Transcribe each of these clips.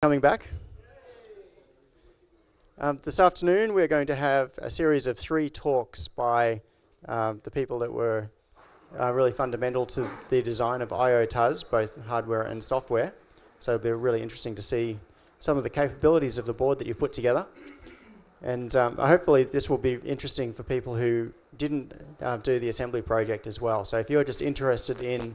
coming back. Um, this afternoon, we're going to have a series of three talks by um, the people that were uh, really fundamental to the design of IOTUZ, both hardware and software. So it'll be really interesting to see some of the capabilities of the board that you've put together. And um, hopefully this will be interesting for people who didn't uh, do the assembly project as well. So if you're just interested in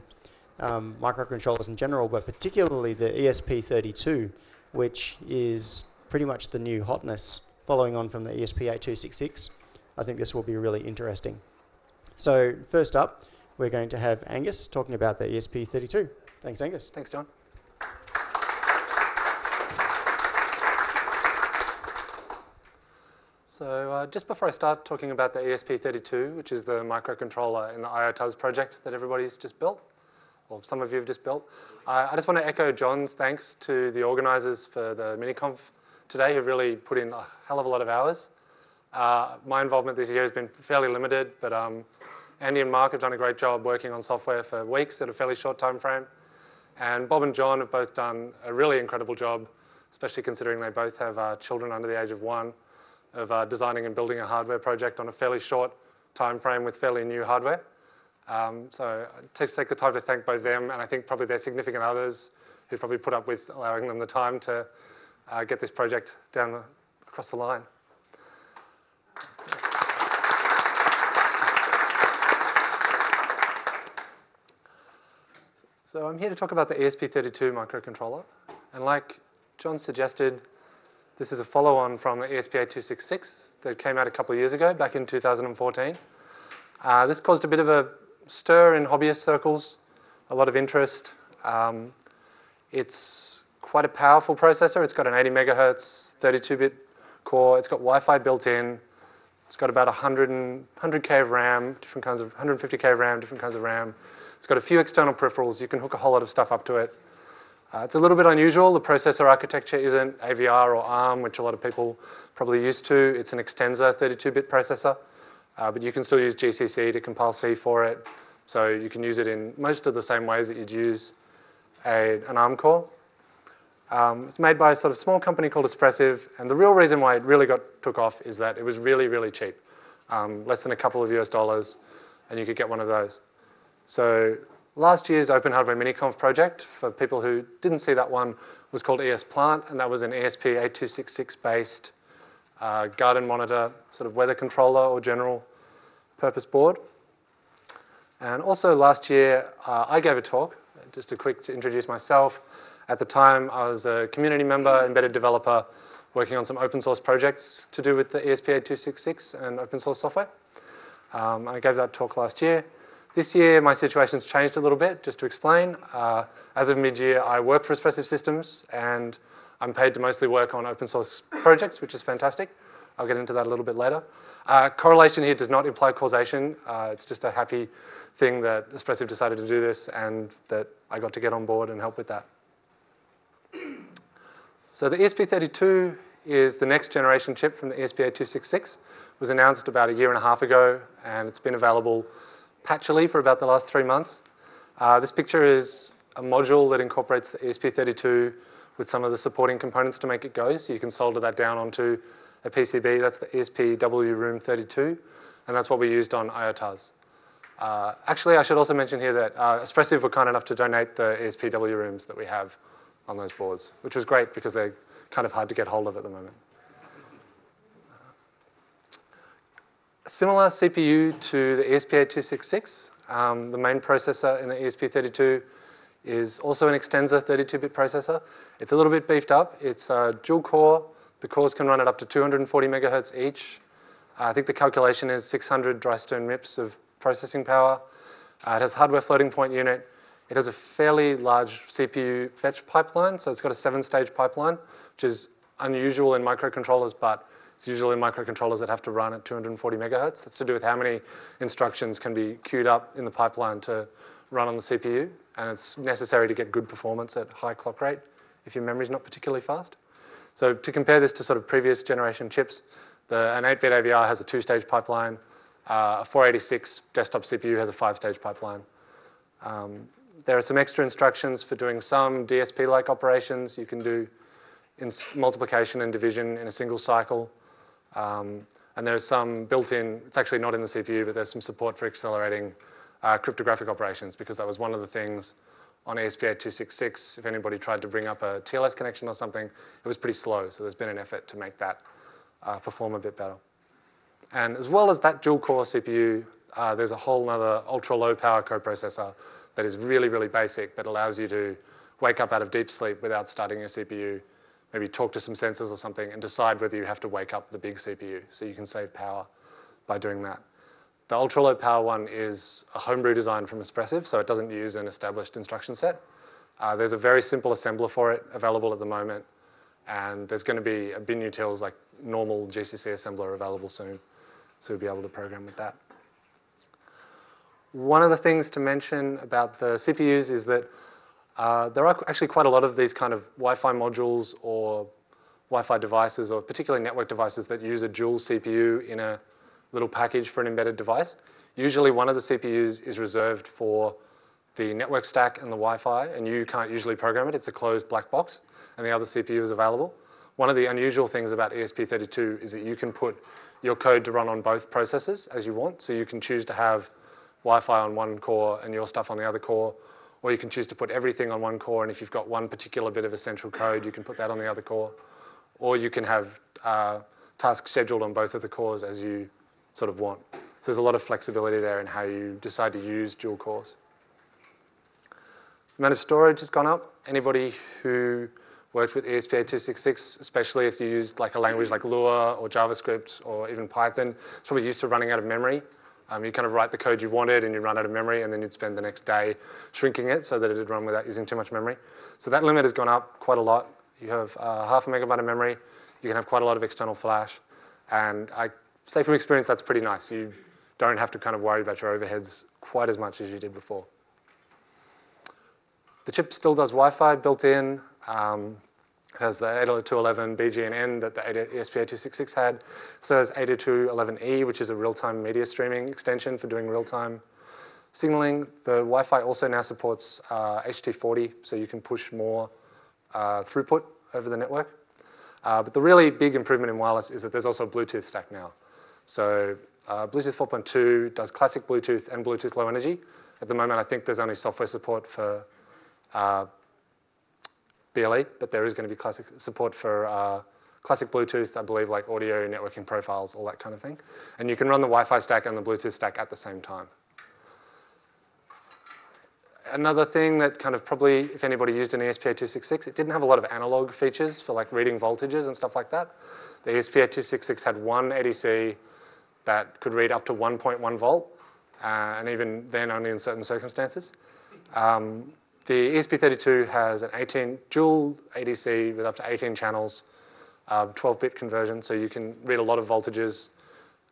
um, microcontrollers in general, but particularly the ESP32, which is pretty much the new hotness following on from the ESP8266, I think this will be really interesting. So first up, we're going to have Angus talking about the ESP32. Thanks, Angus. Thanks, John. So uh, just before I start talking about the ESP32, which is the microcontroller in the IOTUZ project that everybody's just built, or some of you have just built, uh, I just want to echo John's thanks to the organisers for the miniconf today who really put in a hell of a lot of hours. Uh, my involvement this year has been fairly limited, but um, Andy and Mark have done a great job working on software for weeks at a fairly short time frame. And Bob and John have both done a really incredible job, especially considering they both have uh, children under the age of one of uh, designing and building a hardware project on a fairly short time frame with fairly new hardware. Um, so to take the time to thank both them and I think probably their significant others who probably put up with allowing them the time to uh, get this project down the, across the line. So I'm here to talk about the ESP32 microcontroller. And like John suggested, this is a follow-on from the ESP8266 that came out a couple of years ago, back in 2014. Uh, this caused a bit of a stir in hobbyist circles, a lot of interest. Um, it's quite a powerful processor. It's got an 80 megahertz 32-bit core. It's got Wi-Fi built in. It's got about 100 100k of RAM, different kinds of 150k of RAM, different kinds of RAM. It's got a few external peripherals. You can hook a whole lot of stuff up to it. Uh, it's a little bit unusual. The processor architecture isn't AVR or ARM, which a lot of people probably used to. It's an Xtensa 32-bit processor, uh, but you can still use GCC to compile C for it. So you can use it in most of the same ways that you'd use a, an ARM core. Um, it's made by a sort of small company called Espressif, and the real reason why it really got took off is that it was really, really cheap, um, less than a couple of US dollars, and you could get one of those. So Last year's Open Hardware MiniConf project, for people who didn't see that one, was called ESPlant, and that was an ESP8266 based uh, garden monitor, sort of weather controller or general purpose board. And also last year, uh, I gave a talk, just a quick to introduce myself. At the time, I was a community member, embedded developer, working on some open source projects to do with the ESP8266 and open source software. Um, I gave that talk last year. This year, my situation's changed a little bit, just to explain. Uh, as of mid-year, I work for Espressif Systems, and I'm paid to mostly work on open source projects, which is fantastic. I'll get into that a little bit later. Uh, correlation here does not imply causation. Uh, it's just a happy thing that Espressif decided to do this and that I got to get on board and help with that. So the ESP32 is the next generation chip from the ESP8266. It was announced about a year and a half ago, and it's been available patchily for about the last three months. Uh, this picture is a module that incorporates the ESP32 with some of the supporting components to make it go. So you can solder that down onto a PCB. That's the ESP-WROOM-32, and that's what we used on IOTUZ. Uh, actually, I should also mention here that uh, Espressif were kind enough to donate the ESP-WROOMs that we have on those boards, which was great because they're kind of hard to get hold of at the moment. Similar CPU to the ESP8266. Um, the main processor in the ESP32 is also an Xtensa 32-bit processor. It's a little bit beefed up. It's a dual core. The cores can run at up to 240 megahertz each. Uh, I think the calculation is 600 Dhrystone MIPS of processing power. Uh, it has hardware floating point unit. It has a fairly large CPU fetch pipeline, so it's got a seven-stage pipeline, which is unusual in microcontrollers, but it's usually microcontrollers that have to run at 240 megahertz. That's to do with how many instructions can be queued up in the pipeline to run on the CPU. And it's necessary to get good performance at high clock rate if your memory is not particularly fast. So to compare this to sort of previous generation chips, the, an 8-bit AVR has a two-stage pipeline. Uh, a 486 desktop CPU has a five-stage pipeline. Um, there are some extra instructions for doing some DSP-like operations. You can do in multiplication and division in a single cycle. Um, and there's some built-in, it's actually not in the CPU, but there's some support for accelerating uh, cryptographic operations because that was one of the things on ESP8266, if anybody tried to bring up a TLS connection or something, it was pretty slow. So there's been an effort to make that uh, perform a bit better. And as well as that dual core CPU, uh, there's a whole other ultra low power coprocessor that is really, really basic, but allows you to wake up out of deep sleep without starting your CPU, maybe talk to some sensors or something, and decide whether you have to wake up the big CPU. So you can save power by doing that. The ultra low power one is a homebrew design from Espressif, so it doesn't use an established instruction set. Uh, there's a very simple assembler for it available at the moment, and there's going to be a binutils like normal GCC assembler available soon, so we'll be able to program with that. One of the things to mention about the CPUs is that uh, there are actually quite a lot of these kind of Wi-Fi modules or Wi-Fi devices or particularly network devices that use a dual CPU in a little package for an embedded device. Usually one of the CPUs is reserved for the network stack and the Wi-Fi, and you can't usually program it. It's a closed black box, and the other CPU is available. One of the unusual things about ESP32 is that you can put your code to run on both processors as you want. So you can choose to have Wi-Fi on one core and your stuff on the other core, or you can choose to put everything on one core, and if you've got one particular bit of essential code, you can put that on the other core. Or you can have uh, tasks scheduled on both of the cores as you sort of want. So there's a lot of flexibility there in how you decide to use dual cores. The amount of storage has gone up. Anybody who worked with ESP8266, especially if you used like a language like Lua or JavaScript or even Python, it's probably used to running out of memory. Um, you kind of write the code you wanted and you run out of memory and then you'd spend the next day shrinking it so that it would run without using too much memory. So that limit has gone up quite a lot. You have uh, half a megabyte of memory. You can have quite a lot of external flash. And I say from experience, that's pretty nice. You don't have to kind of worry about your overheads quite as much as you did before. The chip still does Wi-Fi built in. Um, has the 802.11 BGNN that the ESP8266 had. So has 802.11e, which is a real-time media streaming extension for doing real-time signaling. The Wi-Fi also now supports uh, HT40, so you can push more uh, throughput over the network. Uh, but the really big improvement in wireless is that there's also a Bluetooth stack now. So uh, Bluetooth 4.2 does classic Bluetooth and Bluetooth low energy. At the moment, I think there's only software support for uh, BLE, but there is going to be classic support for uh, classic Bluetooth, I believe, like audio, networking profiles, all that kind of thing. And you can run the Wi-Fi stack and the Bluetooth stack at the same time. Another thing that kind of probably, if anybody used an ESP8266, it didn't have a lot of analog features for like reading voltages and stuff like that. The ESP8266 had one ADC that could read up to 1.1 volt, uh, and even then only in certain circumstances. Um, the ESP32 has an 18 dual ADC with up to 18 channels, 12-bit uh, conversion, so you can read a lot of voltages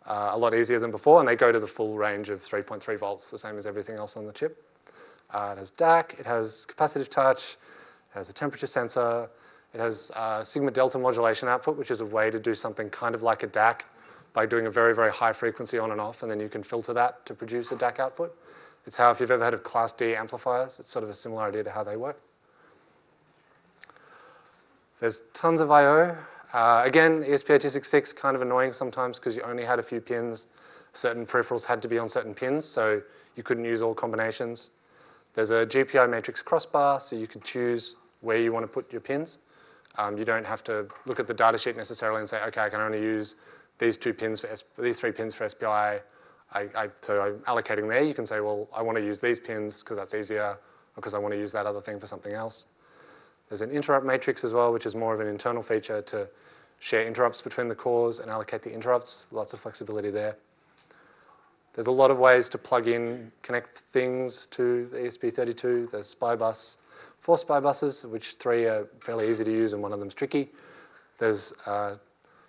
uh, a lot easier than before, and they go to the full range of 3.3 volts, the same as everything else on the chip. Uh, it has DAC, it has capacitive touch, it has a temperature sensor, it has uh, sigma delta modulation output, which is a way to do something kind of like a DAC by doing a very, very high frequency on and off, and then you can filter that to produce a DAC output. It's how, if you've ever heard of Class D amplifiers, it's sort of a similar idea to how they work. There's tons of I.O. Uh, again, ESP8266, kind of annoying sometimes because you only had a few pins. Certain peripherals had to be on certain pins, so you couldn't use all combinations. There's a GPIO matrix crossbar, so you can choose where you want to put your pins. Um, you don't have to look at the datasheet necessarily and say, okay, I can only use these two pins for S these three pins for SPI. I, I, so I'm allocating there. You can say, well, I want to use these pins because that's easier, or because I want to use that other thing for something else. There's an interrupt matrix as well, which is more of an internal feature to share interrupts between the cores and allocate the interrupts. Lots of flexibility there. There's a lot of ways to plug in, connect things to the ESP32. There's SPI bus, four SPI buses, which three are fairly easy to use and one of them's tricky. There's uh,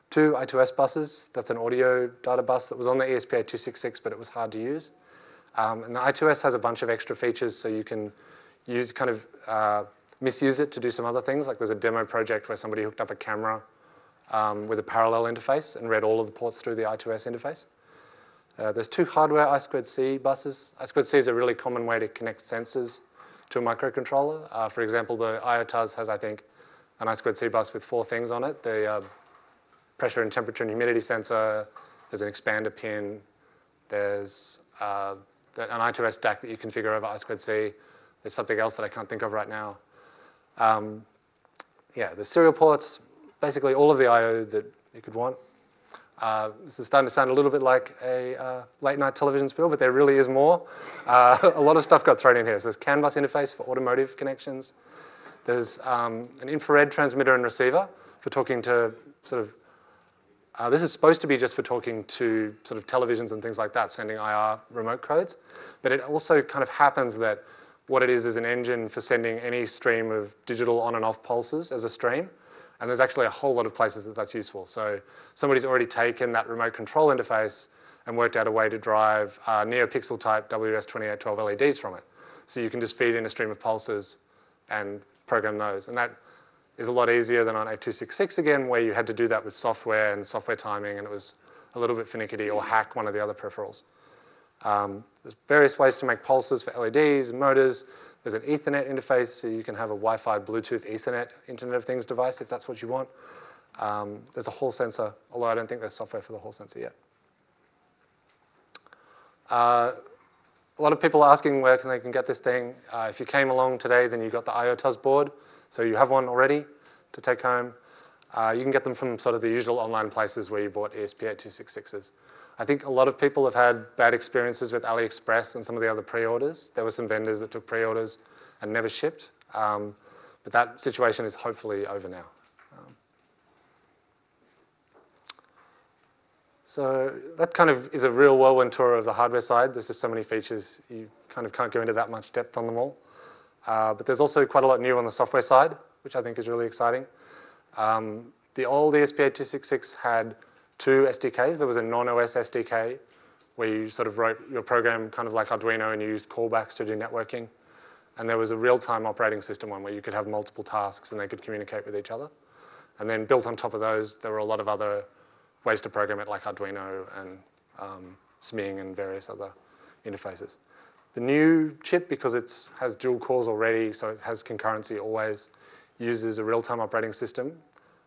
two I2S buses. That's an audio data bus that was on the ESP8266, but it was hard to use. Um, and the I2S has a bunch of extra features, so you can use kind of uh, misuse it to do some other things. Like there's a demo project where somebody hooked up a camera um, with a parallel interface and read all of the ports through the I2S interface. Uh, there's two hardware I2C buses. I2C is a really common way to connect sensors to a microcontroller. Uh, for example, the IOTAS has, I think, an I2C bus with four things on it. The uh, pressure and temperature and humidity sensor, there's an expander pin, there's uh, an I2S DAC that you configure over I2C. There's something else that I can't think of right now. Um, yeah, the serial ports, basically all of the I.O. that you could want. Uh, this is starting to sound a little bit like a uh, late night television spiel, but there really is more. Uh, a lot of stuff got thrown in here. So there's CAN bus interface for automotive connections. There's um, an infrared transmitter and receiver for talking to sort of, uh, this is supposed to be just for talking to sort of televisions and things like that, sending IR remote codes. But it also kind of happens that what it is is an engine for sending any stream of digital on and off pulses as a stream. And there's actually a whole lot of places that that's useful. So somebody's already taken that remote control interface and worked out a way to drive uh, NeoPixel type WS2812 LEDs from it. So you can just feed in a stream of pulses and program those. And that is a lot easier than on 8266 again, where you had to do that with software and software timing, and it was a little bit finicky or hack one of the other peripherals. Um, there's various ways to make pulses for LEDs motors. There's an Ethernet interface, so you can have a Wi-Fi, Bluetooth, Ethernet, Internet of Things device if that's what you want. Um, there's a Hall sensor, although I don't think there's software for the Hall sensor yet. Uh, a lot of people are asking where can they can get this thing. Uh, if you came along today, then you got the IOTUZ board, so you have one already to take home. Uh, you can get them from sort of the usual online places where you bought ESP8266s. I think a lot of people have had bad experiences with AliExpress and some of the other pre-orders. There were some vendors that took pre-orders and never shipped, um, but that situation is hopefully over now. Um, so that kind of is a real whirlwind tour of the hardware side. There's just so many features, you kind of can't go into that much depth on them all. Uh, but there's also quite a lot new on the software side, which I think is really exciting. Um, the old ESP8266 had two SDKs. There was a non-OS SDK where you sort of wrote your program kind of like Arduino and you used callbacks to do networking. And there was a real-time operating system one where you could have multiple tasks and they could communicate with each other. And then built on top of those, there were a lot of other ways to program it like Arduino and um, SMING and various other interfaces. The new chip, because it has dual cores already, so it has concurrency always, uses a real-time operating system.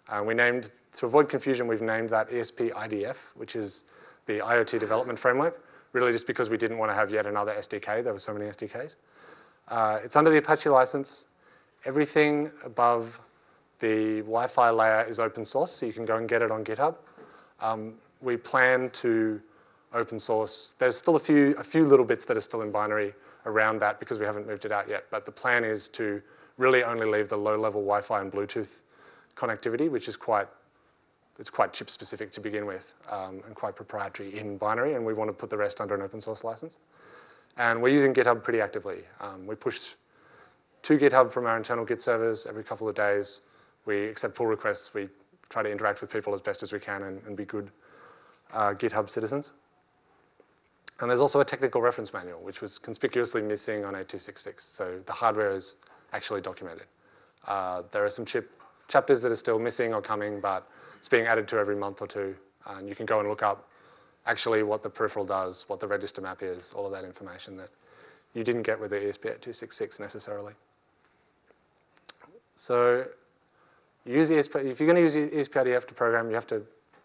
Uh, we named to avoid confusion, we've named that ESP IDF, which is the IoT development framework, really just because we didn't want to have yet another SDK. There were so many SDKs. Uh, it's under the Apache license. Everything above the Wi-Fi layer is open source, so you can go and get it on GitHub. Um, we plan to open source. There's still a few, a few little bits that are still in binary around that because we haven't moved it out yet. But the plan is to really only leave the low-level Wi-Fi and Bluetooth connectivity, which is quite it's quite chip specific to begin with um, and quite proprietary in binary, and we want to put the rest under an open source license. And we're using GitHub pretty actively. Um, we pushed to GitHub from our internal Git servers every couple of days. We accept pull requests. We try to interact with people as best as we can and, and be good uh, GitHub citizens. And there's also a technical reference manual, which was conspicuously missing on 8266. So the hardware is actually documented. Uh, there are some chip chapters that are still missing or coming, but it's being added to every month or two. And you can go and look up actually what the peripheral does, what the register map is, all of that information that you didn't get with the ESP8266 necessarily. So use ESP, if you're going to use ESP-IDF to program, you have to,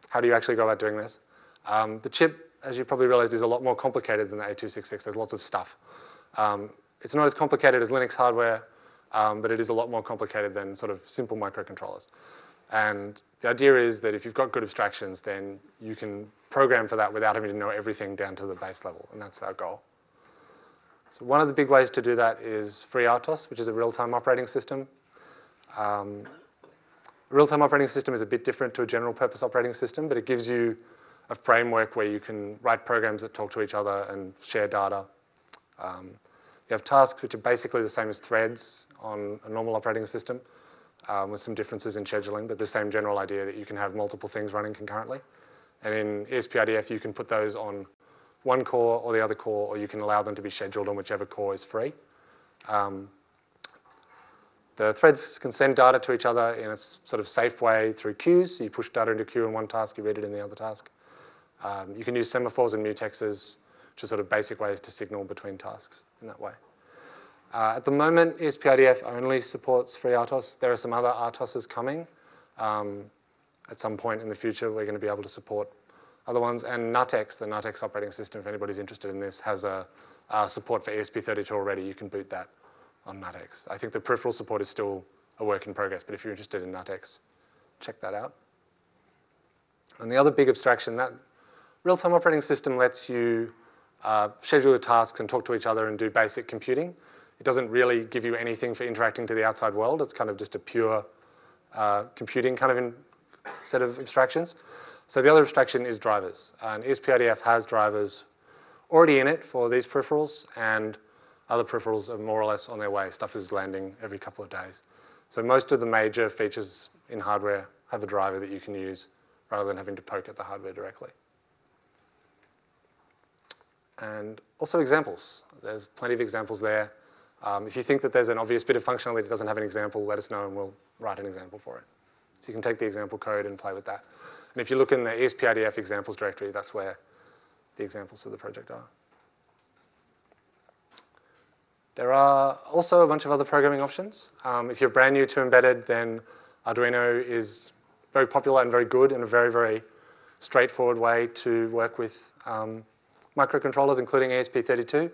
how do you actually go about doing this? Um, the chip, as you probably realized, is a lot more complicated than the 8266. There's lots of stuff. Um, it's not as complicated as Linux hardware, um, but it is a lot more complicated than sort of simple microcontrollers. And the idea is that if you've got good abstractions, then you can program for that without having to know everything down to the base level, and that's our goal. So one of the big ways to do that is FreeRTOS, which is a real-time operating system. Um, real-time operating system is a bit different to a general purpose operating system, but it gives you a framework where you can write programs that talk to each other and share data. Um, you have tasks which are basically the same as threads on a normal operating system, um, with some differences in scheduling, but the same general idea that you can have multiple things running concurrently. And in ESP-IDF, you can put those on one core or the other core, or you can allow them to be scheduled on whichever core is free. Um, the threads can send data to each other in a sort of safe way through queues. You push data into a queue in one task, you read it in the other task. Um, you can use semaphores and mutexes, which are sort of basic ways to signal between tasks in that way. Uh, at the moment, ESP-IDF only supports FreeRTOS. There are some other RTOSs coming. Um, at some point in the future, we're going to be able to support other ones. And NuttX, the NuttX operating system, if anybody's interested in this, has a, a support for ESP32 already. You can boot that on NuttX. I think the peripheral support is still a work in progress, but if you're interested in NuttX, check that out. And the other big abstraction, that real-time operating system lets you uh, schedule your tasks and talk to each other and do basic computing. It doesn't really give you anything for interacting to the outside world. It's kind of just a pure uh, computing kind of in, set of abstractions. So the other abstraction is drivers. And ESP-IDF has drivers already in it for these peripherals, and other peripherals are more or less on their way. Stuff is landing every couple of days. So most of the major features in hardware have a driver that you can use rather than having to poke at the hardware directly. And also examples. There's plenty of examples there. Um, if you think that there's an obvious bit of functionality that doesn't have an example, let us know and we'll write an example for it. So you can take the example code and play with that. And if you look in the ESP-IDF examples directory, that's where the examples of the project are. There are also a bunch of other programming options. Um, if you're brand new to embedded, then Arduino is very popular and very good and a very, very straightforward way to work with um, microcontrollers, including ESP32.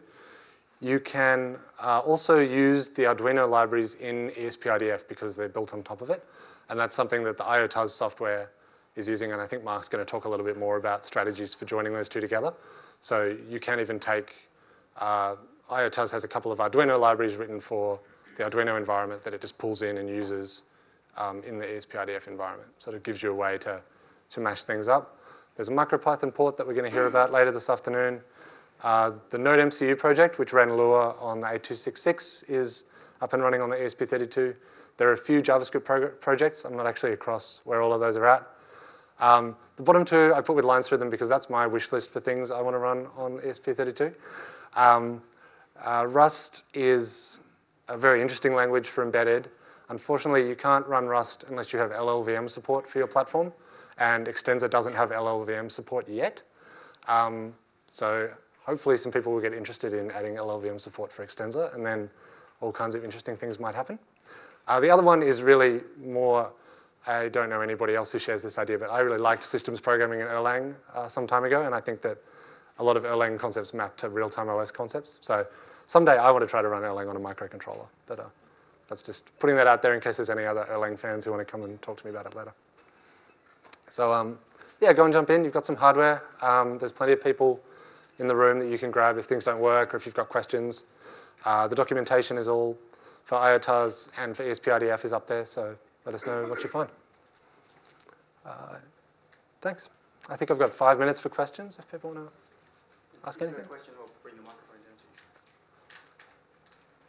You can uh, also use the Arduino libraries in ESP-IDF because they're built on top of it. And that's something that the IOTUZ software is using, and I think Mark's going to talk a little bit more about strategies for joining those two together. So you can even take, uh, IOTUZ has a couple of Arduino libraries written for the Arduino environment that it just pulls in and uses um, in the ESP-IDF environment. So it gives you a way to, to mash things up. There's a MicroPython port that we're going to hear about later this afternoon. Uh, the NodeMCU project, which ran Lua on the A266, is up and running on the ESP32. There are a few JavaScript projects. I'm not actually across where all of those are at. Um, the bottom two I put with lines through them because that's my wish list for things I want to run on ESP32. Um, uh, Rust is a very interesting language for embedded. Unfortunately, you can't run Rust unless you have LLVM support for your platform, and Xtensa doesn't have LLVM support yet. Um, so hopefully some people will get interested in adding LLVM support for Xtensa, and then all kinds of interesting things might happen. Uh, the other one is really more, I don't know anybody else who shares this idea, but I really liked systems programming in Erlang uh, some time ago, and I think that a lot of Erlang concepts map to real-time OS concepts. So someday I want to try to run Erlang on a microcontroller, but uh, that's just putting that out there in case there's any other Erlang fans who want to come and talk to me about it later. So um, yeah, go and jump in. You've got some hardware. Um, there's plenty of people in the room that you can grab if things don't work or if you've got questions. Uh, the documentation is all for IOTUZ and for ESP-IDF is up there, so let us know what you find. Uh, thanks. I think I've got five minutes for questions if people want to ask anything. question, we'll bring the microphone down to you.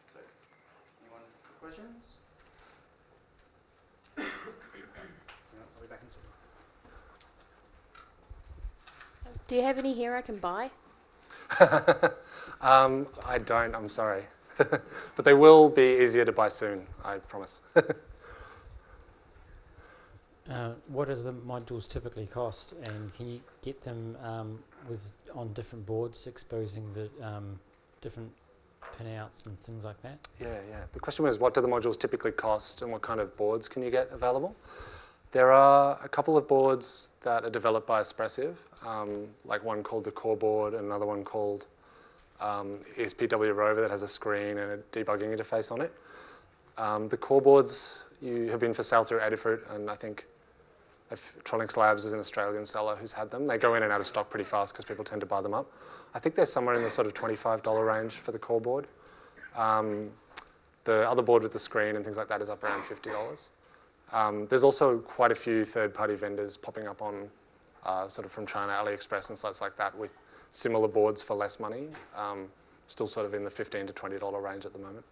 So, anyone questions? no, I'll be back in a second. Do you have any here I can buy? um, I don't, I'm sorry. but they will be easier to buy soon, I promise. Uh, what does the modules typically cost, and can you get them um, with on different boards, exposing the um, different pinouts and things like that? yeah, yeah. The question was, what do the modules typically cost, and what kind of boards can you get available? There are a couple of boards that are developed by Espressif, um, like one called the Core board, and another one called um, ESP-WROVER that has a screen and a debugging interface on it. Um, the core boards you have been for sale through Adafruit, and I think if Tronixlabs is an Australian seller who's had them. They go in and out of stock pretty fast because people tend to buy them up. I think they're somewhere in the sort of $25 range for the core board. Um, the other board with the screen and things like that is up around $50. Um, there's also quite a few third-party vendors popping up on uh, sort of from China, AliExpress and sites like that with similar boards for less money. Um, still sort of in the 15 to $20 range at the moment.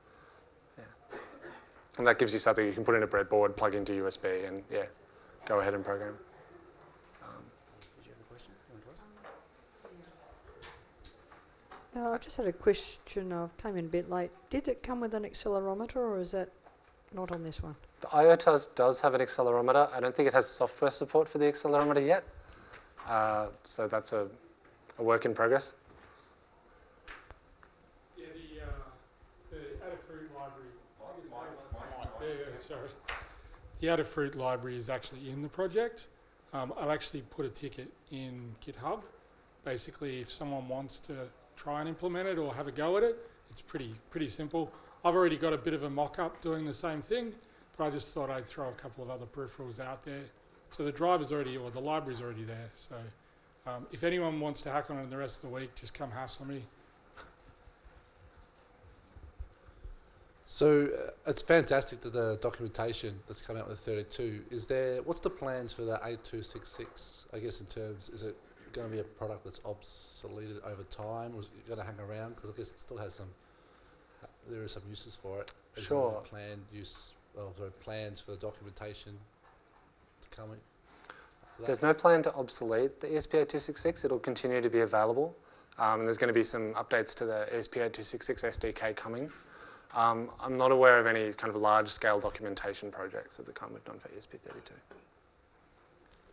Yeah. And that gives you something you can put in a breadboard, plug into USB, and yeah, go ahead and program. Did you have a question? You want to? Uh, I just had a question. I came in a bit late. Did it come with an accelerometer, or is that not on this one? The IOTUZ does have an accelerometer. I don't think it has software support for the accelerometer yet. Uh, so that's a, a work in progress. Yeah, the, uh, Adafruit sorry. The Adafruit library is actually in the project. Um, I've actually put a ticket in GitHub. Basically, if someone wants to try and implement it or have a go at it, it's pretty pretty simple. I've already got a bit of a mock-up doing the same thing, but I just thought I'd throw a couple of other peripherals out there. So the driver's already, or the library's already there. So um, if anyone wants to hack on it the rest of the week, just come hassle me. So uh, it's fantastic that the documentation that's come out with 32. Is there what's the plans for the 8266? I guess in terms, is it going to be a product that's obsoleted over time, or is it going to hang around? Because I guess it still has some. There are some uses for it. Is Sure. Planned use, well, sorry, plans for the documentation to come in. There's no plan to obsolete the E ESP8266. It'll continue to be available. Um, and there's going to be some updates to the E ESP8266 SDK coming. Um, I'm not aware of any kind of large-scale documentation projects of the kind we've done for E ESP32.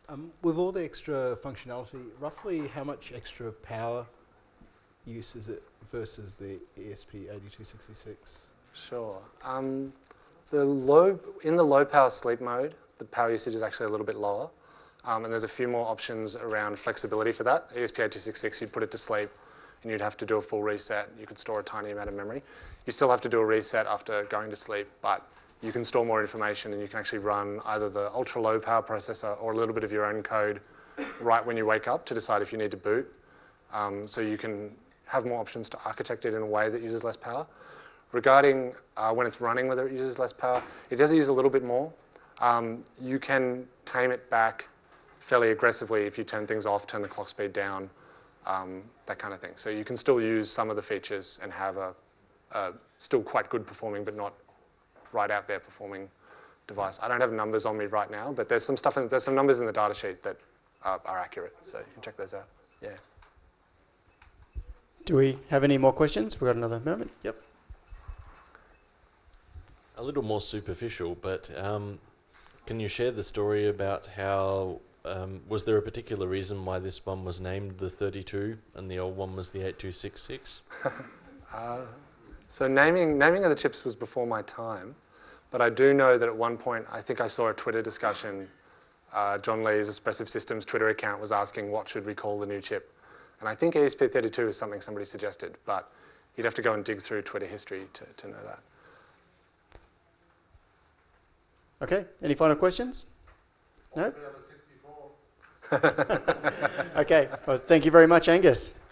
Um, with all the extra functionality, roughly how much extra power use is it versus the E ESP8266? Sure. Um, the low in the low power sleep mode, the power usage is actually a little bit lower, um, and there's a few more options around flexibility for that. E ESP8266, you'd put it to sleep, and you'd have to do a full reset. You could store a tiny amount of memory. You still have to do a reset after going to sleep, but you can store more information, and you can actually run either the ultra low power processor or a little bit of your own code right when you wake up to decide if you need to boot. Um, so you can have more options to architect it in a way that uses less power. Regarding uh, when it's running, whether it uses less power, it does use a little bit more. Um, you can tame it back fairly aggressively if you turn things off, turn the clock speed down, um, that kind of thing. So you can still use some of the features and have a, a still quite good performing, but not right out there performing device. I don't have numbers on me right now, but there's some stuff in, there's some numbers in the data sheet that uh, are accurate. So you can check those out. Yeah. Do we have any more questions? We've got another moment. Yep. A little more superficial, but um, can you share the story about how um, was there a particular reason why this one was named the 32 and the old one was the 8266? Uh, so naming naming of the chips was before my time, but I do know that at one point I think I saw a Twitter discussion. Uh, John Lee's Espressif Systems Twitter account was asking what should we call the new chip, and I think ESP32 is something somebody suggested, but you'd have to go and dig through Twitter history to, to know that. Okay. Any final questions? No. okay. Well, thank you very much, Angus.